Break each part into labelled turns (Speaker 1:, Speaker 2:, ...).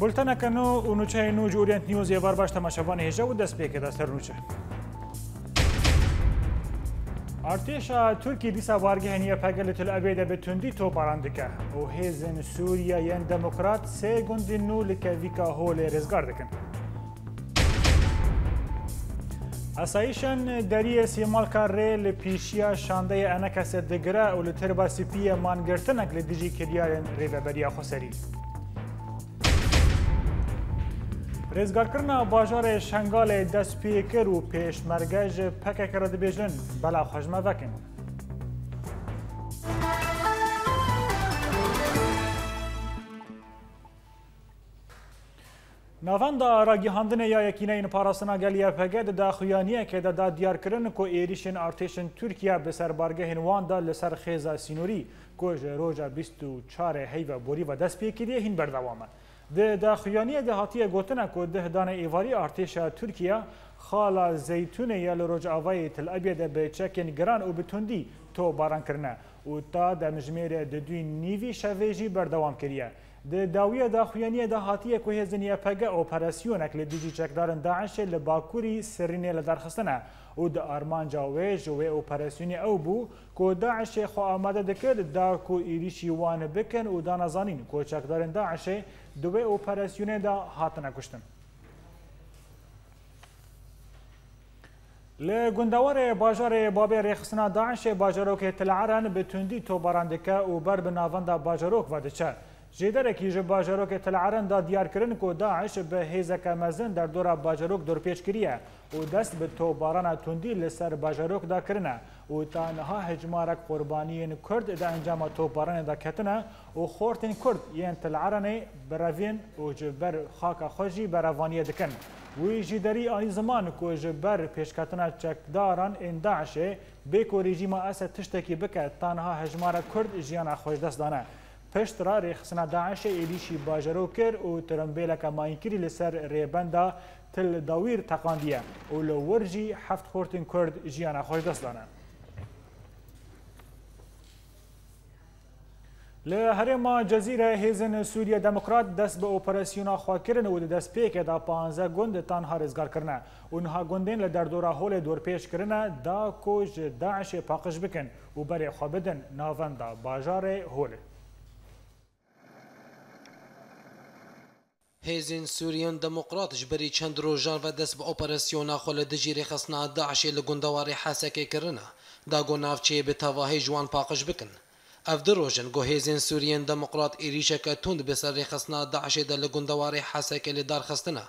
Speaker 1: Bültenekenu unuçayı nuc Orient News yevar başta maşavanı heje u despeke da sernuçe. Artêşa Tirkî dîsa wargeheniya pegeli Tel Evêdê bi tundî toparan dike û hêzên Sûriya yên Demokrat sê gundên nû li kevîka holê rêzgar dikin. Esayîşên deriyê sêmalka rê li pêşiya şandeyê enekesê digire û li tirba spiyê mangirtinek li dijî kiryarên rêveberiya Xweserî. ریزگارکردنا باژار شنگال دەستپیکر و پێشمەرگە ji پەکێکرە dibêjin bela xejme vekin. Navenda ragihandinê ya yekîneyên parastina geliyepege di daxuyaniyekê de da diyarkirin ku êrişên artêşin Tirkiye bi serbargehên wan da li ser xêza sînorî ku ji roja bîst û çarê heyve borî ve destpêkiriye hîn berdewam e. ده داخیانی دهاتی گوتنه که ده دانه ایواری ارتش ترکیه خالا زیتونه یا لروج آوای تل ابید به چکن گران و بتوندی تو باران کرنه و تا ده مجمیر ده دوی نیوی شویجی بردوام کریه د داویه د خوینیه د هاتیه کو هزنیه پګه اپراسیون اکل دیجی چکدارن داعش له باکوری سرینه له درخصنه او د ارمان جاوی جوی اپراسیون او بو کو داعش خو آماده دکد دا کو ایریشی وان بکن او دا نزانین کو چکدارن داعش divê operasyonê de hatine kuştin. Li gundewarê bajarê babê rêxistina Daişê bajarokê Til'aran bi tundî tobaran dike û ber bi navenda bajarok ve diçe. جدرکی جب باجروک تلعرن دا دیارکرن کو داعش به هیزک مزن در دورا باجروک دورپیچ کریه و دست به توباران تندی لسر باجروک دا کرنه و تانها هجمارک قربانیین کرد دا انجام توباران دا کتنه و خورتین کرد یعن تلعرن بروین و جبر خاک خوشی بروانیه دکن وی جدری آنی زمان کو جبر پیشکتنه چکداران این داعشه بکو رژیم اسد تشتکی بکه تانها هجمارک کرد جیان خوش دست دانه پشت را ریخسنا داعش ایلیشی باجرو کر و ترمبیل که ماینکری لسر ریبندا تل داویر تقاندیه و لورجی هفت خورتن کرد جیانا خوش دست دانه. له هرما جزیره هیزن سوریه دموکرات دست به اپراسیونا خواکرن و دست پیک دا 15 گوند تان هارزگار کرنه اونها گوندین له در دوره هول دور پیش کرنه دا کوج داعش پاقش بکن و
Speaker 2: بری خوبدن ناوند باجار هوله هێزین سوورەن دەموقرات ژبەری چەند ڕۆژان بە دەست بە ئۆپەرسسیۆنا خۆ لە دژیری خستنا داعشێ لە گوندەواری حەسەکەیکردە داگۆ ناوچەیە بە تاواهی ژوان پاقش بکن ئەف درۆژن گۆ هێزین سوورەن دەموقرات ئێریشەکە تونند بەسەر ڕێخستنا داعشێدا لە گوندەواری حەسەکە لە دارخستنە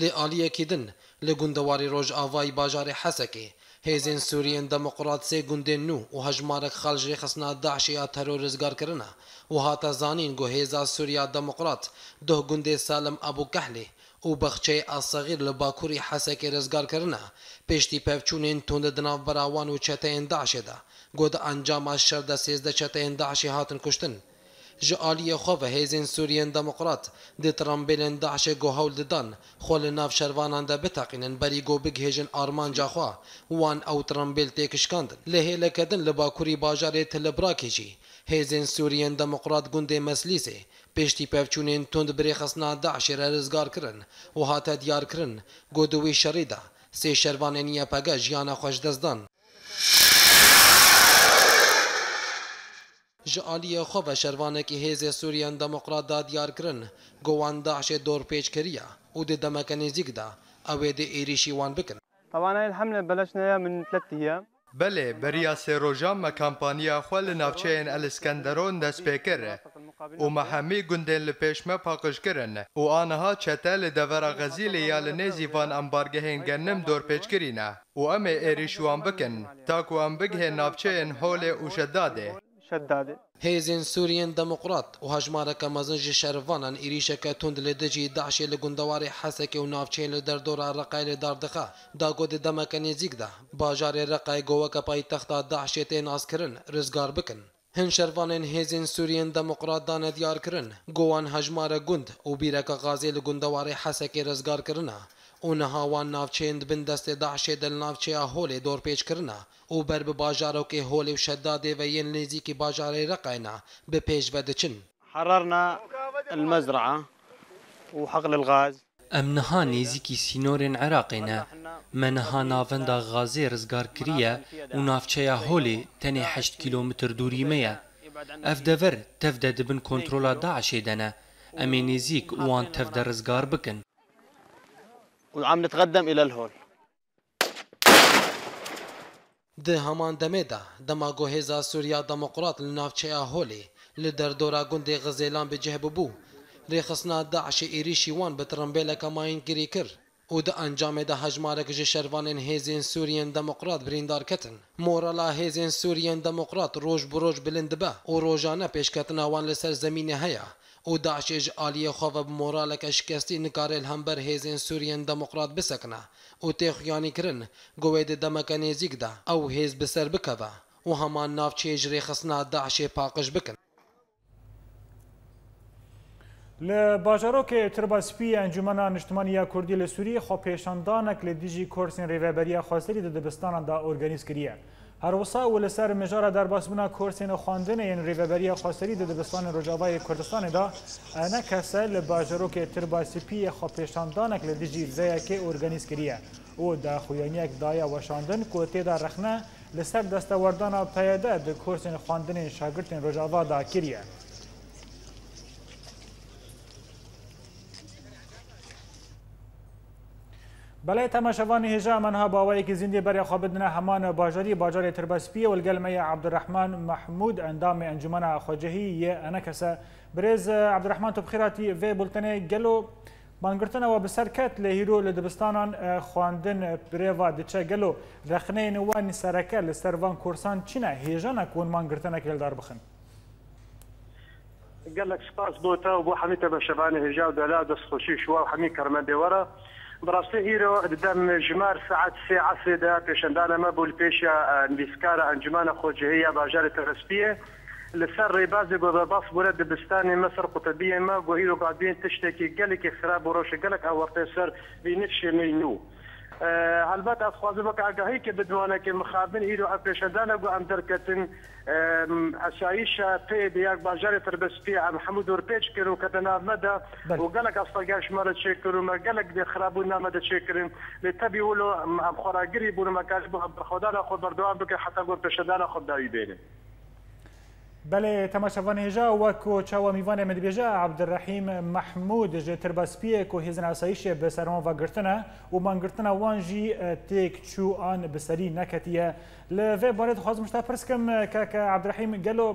Speaker 2: لێ ئالیەکی دن لە گوندەواری ڕۆژ ئاوای باژاری حەسەکەی هێزین سووریین دەموقراتسێ گوندێن نو و هەژمارەك خەلژێ خستنا داعشیا تەرۆ ڕزگارکردە و هاتە زانین گو هێزا سووریا دەموقرات ده گوندێ سالم ئەبوو کەحلێ û bexçeyê asseîr li bakurî hesekê rizgarkirine pêştî pevçûnên tunde di nav berawan û çeteyên daşê de got di encama şer de sêzde çeteyên daşê hatin kuştin جه آلیه خواه هیزین سوریان دموقرات دی ترامبیلین داعش گو هول ددان خول ناف شروانان ده بتاقینن بری گو بگهیجن آرمان جا خواه وان او ترامبیل تیکشکاندن لحیل کدن لباکوری باجاری تلبراکی جی هیزین سوریان دموقرات گنده مسلیسه پشتی پیفچونین تند بری خسنا داعش را رزگار کرن و هاته دیار کرن گودوی شریده سه شروانین یا پگه جیان خوش دزدان ji aliyê xwe veşervanekî hêzê Sûriyan Demokrat da diyar kirin gowan Daişê dorpêç kiriye û di demeke nêzik de ew ê dê êrişî wan bikin. Tawanayê hemle beleşneya min tlet heye. Belê beriya sêrojan me kampaniya xwe li navçeyên Elskenderon destpêkir e. û me hemî gundên li pêş me paqij kirin û aniha çete li devera Xezîlê ya li nêzî van embargehên genim dorpêç kirîne û em ê êrîş wan bikin ta ku em bigihên navçeyên Holê û Şedadê. شداده هێزن سوورین دەموقرات و هەژمارەکە مەزنجی شەروانان ئیریشەکە تونند لە دەجی داعشێ لە گوندەواری حەسێکی و ناوچەی لە دەردۆرا ڕقای لە داردەخا داگۆدە دەمەکە نێزیکدا باژارێ ڕقای گۆوەکە پای تەختا داعشێتێ ناسکردن ڕزگار بکن هەن شەروانێن هێزین سوورین دەموقراتدانە دیارکردن گۆوان هەژمارە گوند و بیرەکە غازی لە گوندەواری حەسەکی ڕزگارکردە اون هاوان بن دست داعشه دل ناوچه هوله دور پیچ کرنا او بر به باجارو که هوله و شداده و ین لیزی که باجاره رقینا به پیش بدچن
Speaker 3: حررنا المزرعة وحقل الغاز ام نها نزیکی سینور عراقینا من نها ناوندا غازی رزگار کریه و ناوچه هولی تنی 8 کیلومتر دوری میه اف دور تفده دبن کنترولا داعشه دنه امینیزیک وان تفده رزگار بکن
Speaker 2: وعم نتقدم الى الهول د همان دمه ده دما ګوهیزا سوریا دموکرات لنافچیا هولي ل دردورا ګوندې غزیلان به جهب بو ریخصنا داعش ایری شیوان به ترمبیله کماین گیری کر او د انجام د هجمارک ژ شروانن هیزین سوریان دموکرات بریندار کتن مورالا هیزین سوریان دموکرات روج بروج بلند به او روزانه پیشکتنا وان لسر زمینه هيا او داعش عالی خو و مورال کشکستی نکاره الهمبر هیزن سوریان دموکرات بسکنه او ته خیانی کرن گوی د دمکنیزیک ده او هیز بسر بکوه و همان ناف چیجری خصنا داعش پاقش بکن
Speaker 1: لباجاروک ترباسپی انجمن نشتمانی کردی لسوری خو پیشاندانک لدیجی کورسین ریوبریا خواستری د دبستان دا ارگانیز کریه هروسا و لسر مجاره در باسبونا کورسین خواندن این ریوبری خاصری ده دبستان رجابای کردستان دا انا کسه لباجرو که ترباسی پی خواپیشاندانک لدیجی زیا که ارگانیز کریه او دا خویانیک دایا وشاندن که تیدا رخنه لسر دستوردان پیاده ده کورسین خواندن شاگرتین رجابا دا کریه بله تماشاوان هجا منها باوری که زنده برای خوابدن همان باجاری باجار تربسپی و الگلمه عبدالرحمن محمود اندام انجمن خواجهی یه انکسه برز عبدالرحمن تو بخیراتی و بلتنه گلو بانگرتن و بسرکت لهیرو لدبستانان خواندن بریوا دچه گلو رخنه نوان سرکه لسروان کورسان چینه هیجانه کون مانگرتنه که دار بخن
Speaker 3: گلک سپاس بوتا و بو حمی تماشاوان هجا و دلا دست خوشی شوا و حمی کرمه دیواره براسته هیرو دم جمار ساعت سه عصر ده پیشندان ما بول پیش نویسکار انجمن خوجهیه باجار ترسپیه لسر ریباز گو باس بولد دبستان مصر قطبیه ما گو هیرو قادین تشتکی خراب و روش گلک او سر بینش مینو البته از خوازبک آگاهی که بدوانه که مخابن ایرو اپیشدان اگو ام درکتن اسایش پی دیگ باجار تربسپی ام حمود ور پیچ کرو کتن آمده و گلک اصلاگرش مارا چه کرو ما گلک دی خرابو نامده چه کرن لطبی ولو ام خوراگری بونو مکاش بو خدا را خود بردوان بکر حتی گور پیشدان خود دایی بینه
Speaker 1: بەێ تەماشەڤانێژا وەکو چاوە میوانێ مدبێژە عبدڕحیم مححمود ژێ تربەسپیە و هێزناساییشێ بەسەرمەڤەگرتنە و مانگرتنە وانژی تێک چوو ئان بەسەری نەکەتیە لەێ بارێت خۆزمشتا پرسکەم کاکە عبدڕحیم گەلۆ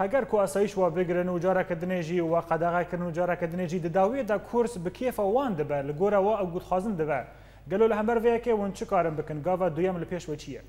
Speaker 1: هەگەر کو ئاساییش وا بگرن و جارەکە دنێژی و قەداغاکردن و جارەکە دنێژی دەداویەدا کورس بکێفە وان دەبە لە گۆرەوە ئەو گوتخوازن دەبە گەلۆ لە هەمبەر ڤەیەکێ ون چ کارم بکەن گاوا دویم لە پێشوە چییە؟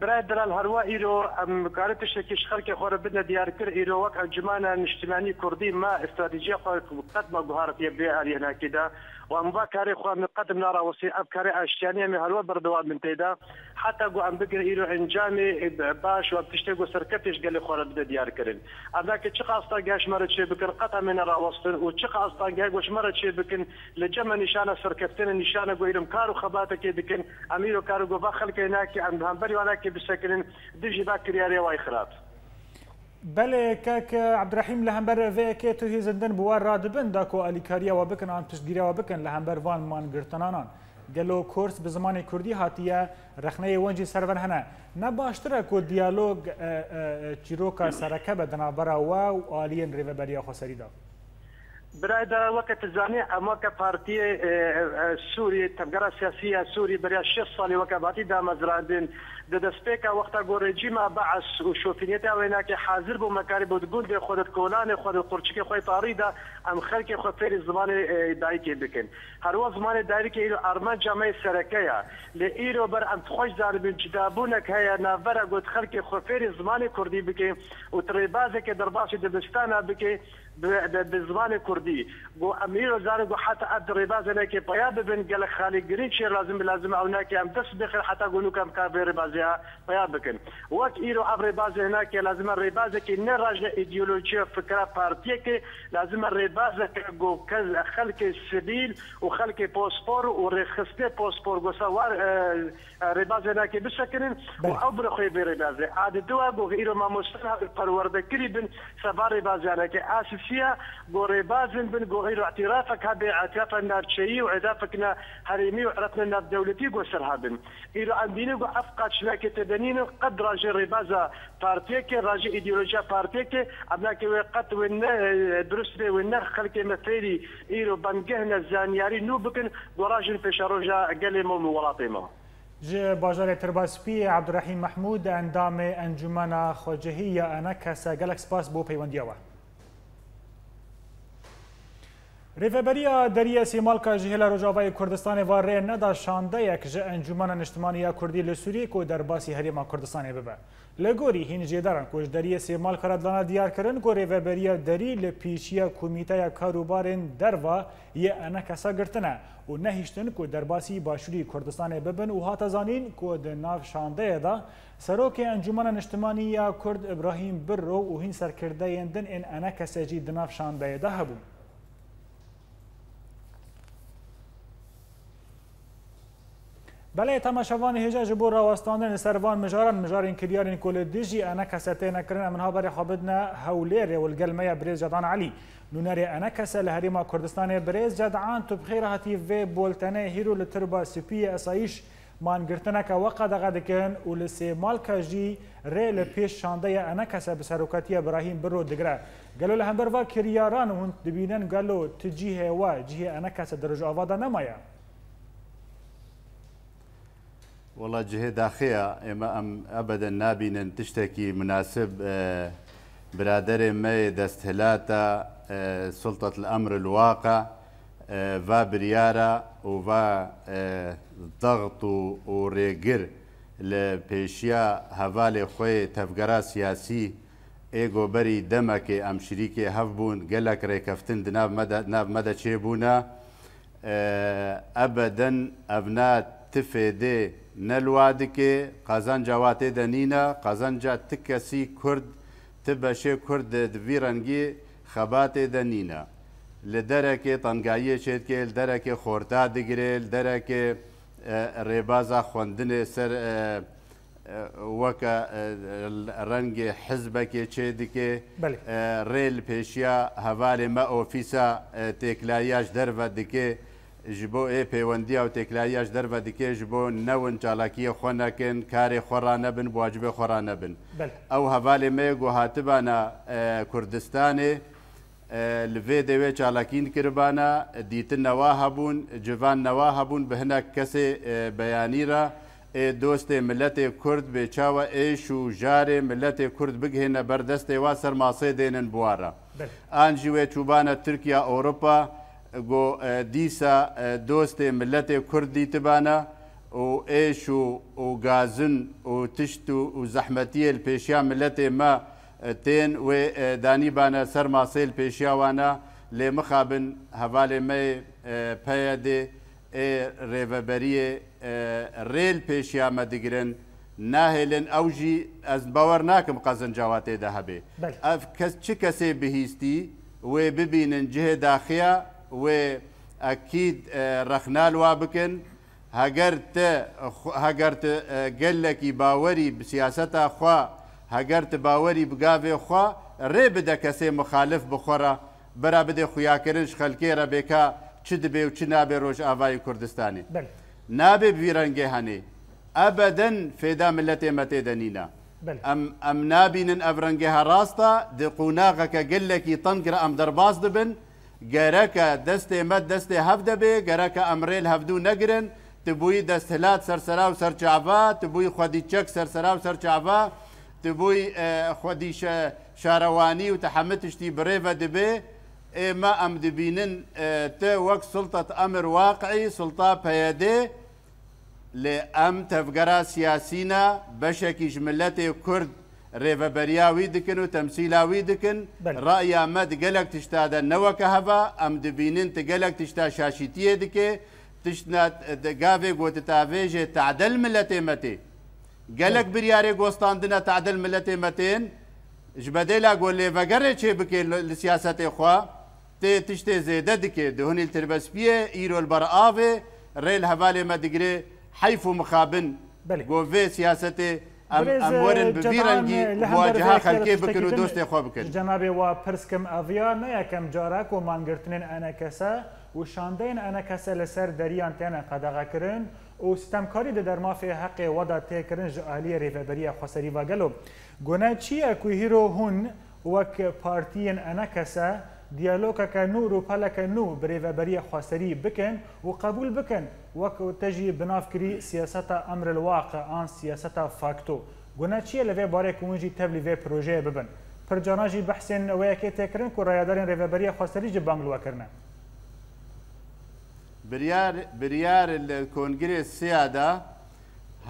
Speaker 3: برادران هەروە ئیرۆ ئەم کارە تشتێکیش خەرکە خۆرە بدە دیارکر ئیرۆ وەک ئەنجمانە نیشتمانی کوردی ما ئستراتیژیە خۆت مە گوهارەتە بێ هەریەناکیدا وأنبا كاري خوا من قدم نارا وصي أب كاري أشتانية من هلوة بردوا من تيدا حتى قو أن بقر إيرو إنجامي باش وابتشتي قو سركتش قال لي خورا بدا ديار كرن أما كي تشقى أصلا قاش مرة شي بكر قطع من را وصفن وتشقى أصلا قاش وش مرة شي بكن لجمع نشانة سركتين نشانة قو إيرم كارو خباتا كي بكن أميرو كارو قو بخل كي ناكي همبری وانا که بسکرین دیجی با کریاری وای خراب
Speaker 1: بله کاک عبدالرحیم لهمبر وی که تو هیزندن بوار رادبن دا کو الیکاریا و بکن آن پشتگیری و بکن لهمبر وان مان گرتنانان گلو کورس به زمان کردی هاتیه رخنه ونجی سرور هنه نه باشتره کو دیالوگ چیروکا سرکه بدنا برا و آلین ریوبریا خسری دا
Speaker 3: برای در وقت زانی اما که پارتی سوری تبگره سیاسی سوری برای 6 سالی وقت باتی در مزرادین دەستپێکە وەختا گۆڕێجیما بەعس و شۆفینێتە وێناکە حاضر بۆ مەکاری بۆ گوندێ خۆت کۆلانێ خۆ قورچکی خۆی پاڕیدا ئەم خەرکی خۆ فێری زمانی دایکێ بکەن هەروە زمانی دایکە ئیر ئارمان جامای سەرەکەیە لە ئیرۆ بەر ئەم خۆش زاربن جدابوونەك هەیە ناڤەرە گوت خەرکی خۆفێری زمانی کوردی بکەین و تڕێبازێکە دەرباشی دەبستانە بکەین به زبان کردی گو امیر زاره گو حتی اد رباز نه که پیا ببین گله خالی گری چه لازم لازم او نه که هم دست بخیر حتی گونو کم کار به رباز راجع تیار بکن وک ایرو اف ریباز هنا که لازم ریباز که نه راجع ایدئولوژی فکر پارتی که لازم ریباز که گو خلق سبیل و خلق پاسپور و رخصت پاسپور گو سوار ریباز هنا که بشکنن و عبر خوی بی ریباز عاد دو گو ایرو ما مستن پرورده کری بن سبا ریباز هنا که اساسیه گو ریباز بن گو ایرو اعترافك هبه اعتراف نارچیی و اعترافك هرمی و عرفنا الدولتی گو بن ایرو اندینه گو افقاچ املاک تدنین قد راجع ربازا پارتیه که راجع ایدئولوژیا پارتیه که املاک و قد و نه درست و نه خلق مثلی ایرو بنگه نزانیاری نو بکن گراجن فشاروجا قلم و موالاطی ما
Speaker 1: جه بازار ترباسپی عبدالرحیم محمود اندام انجمن خوجهی یا انا کسا گلک سپاس بو پیوندیوه ریفبریا دریه سیمالکا جهل روجاوای کردستان و ری ندا شانده یک جه انجمن اجتماعی کردی لسوری کو در باسی هریما کردستان ببه لگوری هین جیدارن کوش دریه سیمالکا ردلانا دیار کرن کو ریفبریا دری لپیچیا کمیته یا کاروبارن دروا یه انکسا گرتنه و نهیشتن کو در باسی باشوری کردستان ببن و هات زانین کو د ناف شانده دا سروک انجمن اجتماعی کرد ابراهیم برو و هین سرکرده یندن ان انکسا جی د ناف شانده ده بون بله تماشاوان هجا جبو راوستاندن سروان مجارن مجارن كريارن كل ديجي انا كستين كرن منها بري خابدنا هوليري والقلمية بريز جدعان علي نوناري انا كس لهريما كردستان بريز جدعان تبخير هاتي في بولتنه هيرو لتربا سيبي اسايش مان گرتنک وقع دغه دکن ول سیمال کجی ریل پیش شانده انا کس به سروکتی ابراهیم برو دگره گلو له هم بروا کریاران هون دبینن گلو تجیه و جهه انا کس درجه آواده نمایه
Speaker 4: وڵا جهێ داخەیە ئێمە ئەم ئەبدە نبینن تشتێکی مناسب برادرێ مە دەستهلاتە سلتت ئەمر الواقع va biryara û va deɣt û rêgir li pêşiya hevalê xê tevgera siyasî êgoberî demekê em şirîkê hev bûn gelek rêkeftin di nav medeçê bûne ebeden evnat تفیده نلواد که قزن جواته دنینا قزن جا تکسی کرد تبشه کرد دوی رنگی خبات دنینا لدرک تنگایی شد که لدرک خورتا دگره لدرک ریبازا خوندن سر وک رنگ حزب که چه دکه ریل پیشیا هوال ما اوفیسا تکلایاش در و دکه ji bo ê pêwendiya û têkilariya ji derve dike ji bo newin çalakiyê xwe nekin karê xwe ra nebin wacibê xwe ra nebin ew hevalê me guhatibana e, kurdistanê e, li vê de wê çalakîn kiribana dîtin newa hebûn civan newa hebûn bi hinek kesê e, beyanî ra ê dostê milletê Kurd bê çawa êş û jarê milletê Kurd bigihêne berdestê wa ser masê dênin buwara. An ji wê çûbana Tirkiya Ewropa, گو دیسا دوست ملت کردی تبانا و ایش و, و گازن و تشت و زحمتی پیشیا ملت ما تین و دانی بانا سر ماسیل پیشیا وانا لی مخابن حوال می پیده ای ریوبری ریل پیشیا ما دیگرن ناهلن اوجی از باور ناکم قزن جواته ده به اف کس چه کسی بهیستی و ببینن جه داخیا واكيد رخنا وابكن هەگەرت هەگەرت گەلێکی باوەری بسیاسەتە خوا هەگەرت باوەری بگاوێ خوا ڕێ بدە کەسێ مخالف بخۆرە بەرا بدێ خویاکردنش خەلکێرە بێکا چ دەبێ و چ نابێ ڕۆژ ئاوای کوردستانی نابێ بیرەنگێ هەنێ ئەبەدەن فێدا ملەت ئێمە تێدەنینە ئەم نابینن ئەڤڕەنگێ هەڕاستە دقوناغەکە گەلێکی تەنگرە ئەم دەرباز دەبن گەرەکە دەستێمە دەستێ هەف دەبێ گەرەکە ئەمرێل هەفتوو نەگرن تبووی دەستهلات سەرسەرا و سەرچاوا تبووی خودی چەک سەرسەرا و سەرچاوا تبووی خودی شارەوانی و تەحەمە تشتی برێڤە دەبێ ئێمە ئەم دبینن تە وەک سڵتت ئەمر واقعی سڵتا پەیەدێ لێ ئەم تەفگەرا سیاسینە بەشێکیش ملەتێ کورد ڕێڤەبەریاوی ويدكن و تەمسیلاوی دکن ڕایامەد گەلک تشتادە نەوەکە هەبا ئەم دبینن تگەلک تشتا شاشیتیە دقافي قوت تعفيج تعدل ملەتێمەتێ گەلک بریارێ گۆستاندنە تعدل ملەتێمەتێن ji bedê la golê vegerê çê bike li siyasetê xwa tê tiştê zêde dike di hunî tirbespiyê îrol ber avê rêl hevalê me digirê heyf û mixabin govê ئەمورن ببیرەنگی مواجهها خەلکێ بکن و دۆستی خۆ بکەن
Speaker 1: جەنابێ وا پرسکەم ئەڤیا نەیەکەم جارا کۆمانگرتنێن ئەنە کەسە و شاندەین ئەنە کەسە لەسەر دەریان تێنە قەدەغەکردن و ستەمکاری دە دەرمافێ هەقێ وەدا تێکردن ژ عالیە ڕێڤەبەریە خۆسەری ڤگەلۆ گۆنە چییە کو هیرۆ هون وەک پارتیەن ئەنە کەسە دیالۆکەکە نور و پەلەکە نو برێڤەبەریە خۆسەری بکەن و قبول بکەن وكو وتجي بنافكري سياسه امر الواقع ان سياسه فاكتو گناچي لوي باري كونجي تبلي وي پروژه ببن پر جناجي بحث نو وي كه تكرن كو رايدارين ريفبري خاصري ج بنگلو كرنه
Speaker 4: بريار بريار الكونغرس سيادة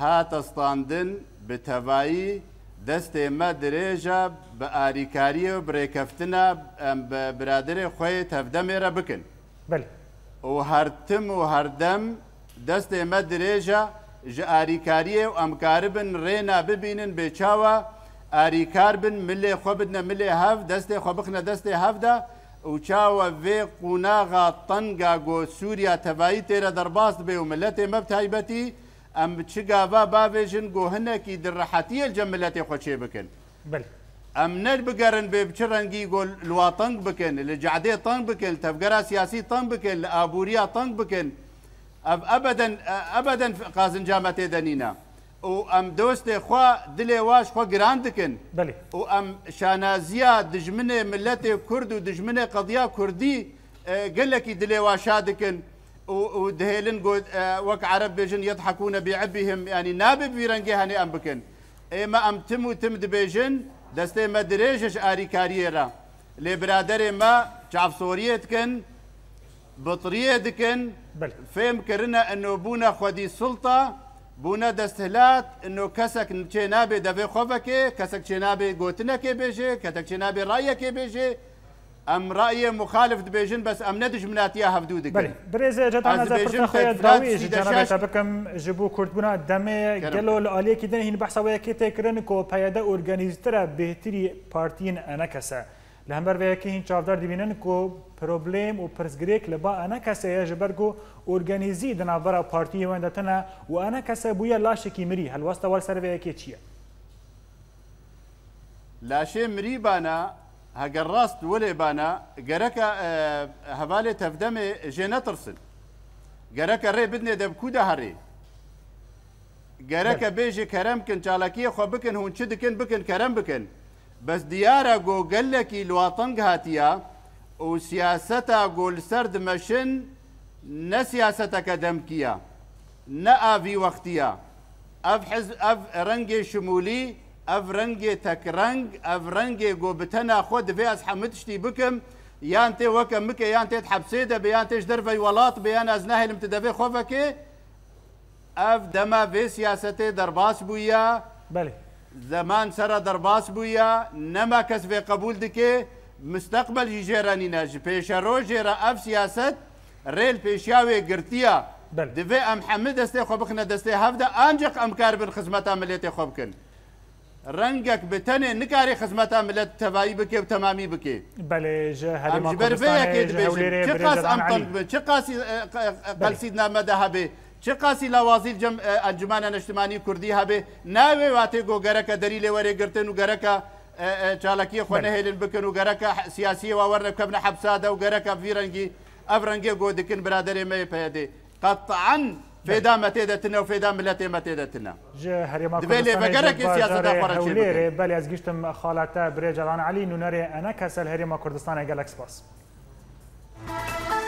Speaker 4: هات استاندن بتوائي دست مدرجة بآريكاري و بريكفتنا برادر خوية تفدم ربكن بل و تم و هردم دەست ئێمە درێژە ژە ئاریکاریە و ئەمکار بن ڕێنا ببینن بێچاوە ئاریکار بن ملێ خۆ بدنە ملێ هەف دەستێ خۆ بخنە دەستێ هەفدا و چاوە وێ قوناغا تەنگا گۆ سووریا تەواایی تێرە دەرباست بێ و ملەتێ مەب تایبەتی ئەم چگاوا باێژن گۆ هەنێکی درڕەحەتیە جەملەتی خۆچێ بکەن ئەم نەر بگەرن بێ بچ ڕەنگی گۆل لواتەنگ بکەن لە جعدێ تەنگ بکەن تەفگەرا سیاسی تەنگ بکەن لە ئابووریا تەنگ بکەن. ابدا ابدا قازن جامعه دنينا او ام دوست خو دل واش خو جراندكن دکن بله او ام شانازیا دجمنه ملت کورد او دجمنه قضيه کردی قال لك دل واش دکن دهلن وك عرب بيجن يضحكون بعبهم يعني ناب بيرنجي هاني ام بكن اما ام تم وتم دبيجن دستي ما اري كاريرا لبرادر ما شاف سوريتكن بطريه دكن بل فهم كرنا انه بونا خدي سلطه بونا دستهلات انه كسك چنابي دفي خوفك كسك چنابي قوتنك بيجي كسك چنابي رايك بيجي ام راي مخالف بيجن بس ام ندج مناتيا هفدودك بلي بريز جدان از برتا خويا دراوي جدان
Speaker 1: تبكم جبو كردبنا دمي قالوا لاليه كدن هين بحث ويا كي تكرن كو بيدا اورغانيزترا بهتري بارتين انا كسا لە هەمبەر بەیەکی هین چاودار دیبینن کۆ پرۆبلێم و پرسگرێک لە با ئەە کەسەیە ژە بەرگ و ئۆرگەنیزی دنابەرە پارتی وەندەتەنە و ئەە کەسە بووە لاشێکی مری هەلوەستە وەرسەرەیەکی چییە؟
Speaker 4: لاشێ مریبانە هەگەر ڕاست وەلێبانە گەرەکە هەوالێ تەفدەمێ ژێ نەترسن گەرەکە ڕێ بدنێ دەبکودا هەڕێ گەرەکە بێژێ کەرەمکن چالاکیە خۆ بکن هوچ دکن بکن کەرەم بکن بەس دیارە گۆگەلێکی لواتنگ هاتیە و سیاسەتە گۆلسرد نا نە وقتيا اف حز اف رنجي شمولي اف رنجي ئەف ڕەنگێ تەکرەنگ ئەف ڕەنگێ گۆبتەنە خۆ دەبێ ئەس حەمتشتی بکەم یان تێ وەکە مکە یان تێت حەبسێ دەبێ یان تێش دەرڤی وڵات بەیان ئەز ناهێنم تە دەبێ خوفك اف دما في سیاسەتێ درباس بويا بەێ. زمان سره درباس بویا نما کس به قبول دکې مستقبل جیرانی ناج پیش رو جیرا اف سیاست ریل پیشیاوی گرتیا دوی ام حمد دسته خو بخنه دسته هفده انجق امکار کار بن خدمت عملیات خو بکن رنگك بتنه نكاري خدمتها ملت تبايي بكي وتمامي بكي بلي جهه ما كنت بس ام طلب شقاسي قال سيدنا مذهبي چه قاسی لەوازیل جەم ئەنجمانە نەشتمانی کوردی هەبێ ناوێ واتێ گۆگەرەکە دەری لێ وەرێگرتن و گەرەکە چالکی خوێنەهێلن بکن و گەرەکە سیاسی واوەرەکەم نە حەبسادە و گەرەکە ڤیرەنگی ئەف ڕەنگێ گۆ دکن برادێ مێ پێدێ قەتعاان فێدا مەتێدەتنە و فێدا ملەتێ مەتێدەتنە
Speaker 1: بەگەرەێ بەلی ئەزگیشتم خاڵاتە برێجەڵان علی نوونەرێ ئەنە کەسەل هەرێمە کوردستانە گەلەکسپاس. Thank you.